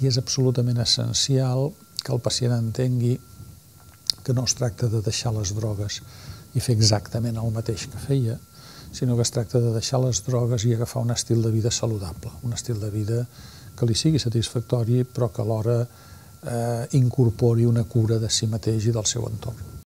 i és absolutament essencial que el pacient entengui que no es tracta de deixar les drogues i fer exactament el mateix que feia, sinó que es tracta de deixar les drogues i agafar un estil de vida saludable, un estil de vida que li sigui satisfactori però que alhora eh, incorpori una cura de si mateix i del seu entorn.